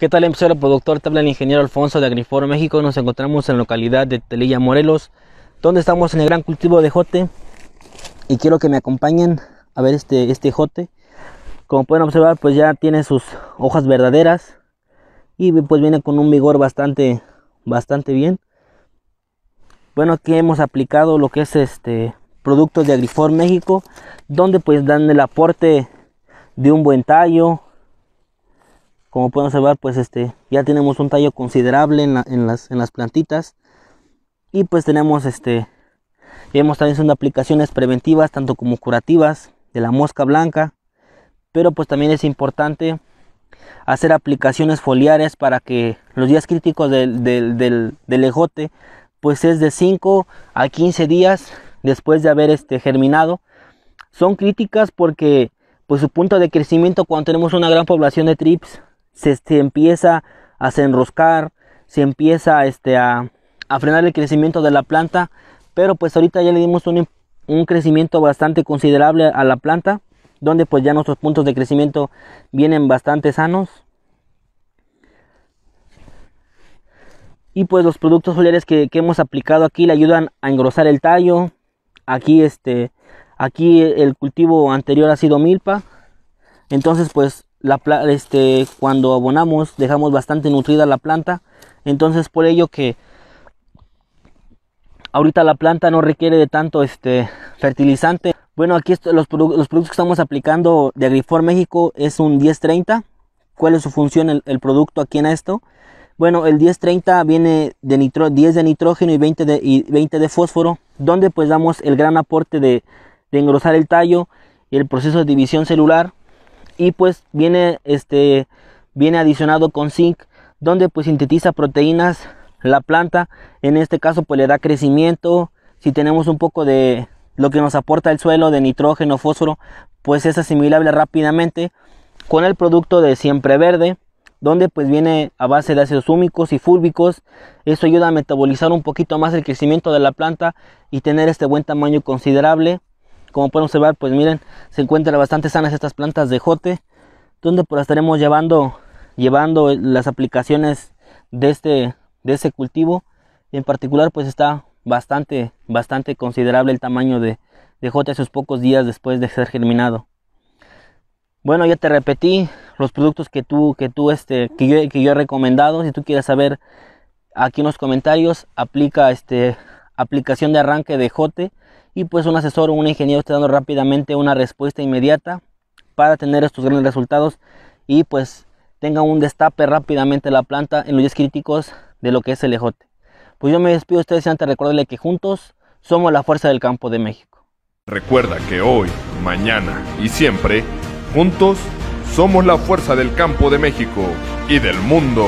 ¿Qué tal, empresario productor? Te habla el ingeniero Alfonso de Agrifor México. Nos encontramos en la localidad de Telilla, Morelos, donde estamos en el gran cultivo de jote. Y quiero que me acompañen a ver este, este jote. Como pueden observar, pues ya tiene sus hojas verdaderas y pues viene con un vigor bastante, bastante bien. Bueno, aquí hemos aplicado lo que es este productos de Agrifor México, donde pues dan el aporte de un buen tallo, como pueden observar pues este ya tenemos un tallo considerable en, las, en las plantitas. Y pues tenemos este hemos también haciendo aplicaciones preventivas tanto como curativas de la mosca blanca. Pero pues también es importante hacer aplicaciones foliares para que los días críticos del, del, del, ejote pues es de 5 a 15 días después de haber este germinado. Son críticas porque pues su punto de crecimiento cuando tenemos una gran población de trips se, empieza a enroscar, se empieza este, a, a, frenar el crecimiento de la planta, pero pues ahorita ya le dimos un, un crecimiento bastante considerable a la planta, donde pues ya nuestros puntos de crecimiento vienen bastante sanos. Y pues los productos foliares que, que, hemos aplicado aquí le ayudan a engrosar el tallo. Aquí este, aquí el cultivo anterior ha sido milpa. Entonces pues la, este, cuando abonamos dejamos bastante nutrida la planta. Entonces por ello que ahorita la planta no requiere de tanto este, fertilizante. Bueno, aquí los, productos que estamos aplicando de Agrifor México es un 1030. ¿Cuál es su función el, producto aquí en esto? Bueno, el 1030 viene de nitro, 10 de nitrógeno y 20 de, y 20 de fósforo, donde pues damos el gran aporte de engrosar el tallo y el proceso de división celular y pues viene este viene adicionado con zinc donde pues sintetiza proteínas la planta. En este caso pues le da crecimiento. Si tenemos un poco de lo que nos aporta el suelo de nitrógeno fósforo pues es asimilable rápidamente con el producto de siempre verde donde pues viene a base de ácidos húmicos y fúlbicos. Esto ayuda a metabolizar un poquito más el crecimiento de la planta y tener este buen tamaño considerable como pueden observar, pues miren, se encuentran bastante sanas estas plantas de jote, donde pues estaremos llevando, llevando las aplicaciones de este, de este cultivo. En particular, pues está bastante, bastante considerable el tamaño de, de jote a sus pocos días después de ser germinado. Bueno, ya te repetí los productos que tú, que tú, este, que yo, que yo he recomendado. Si tú quieres saber aquí en los comentarios, aplica este, aplicación de arranque de jote y pues un asesor o un ingeniero está dando rápidamente una respuesta inmediata para tener estos grandes resultados y pues tenga un destape rápidamente la planta en los días críticos de lo que es el ejote. Pues yo me despido de ustedes antes recordarle que juntos somos la fuerza del campo de México. Recuerda que hoy, mañana y siempre, juntos somos la fuerza del campo de México y del mundo.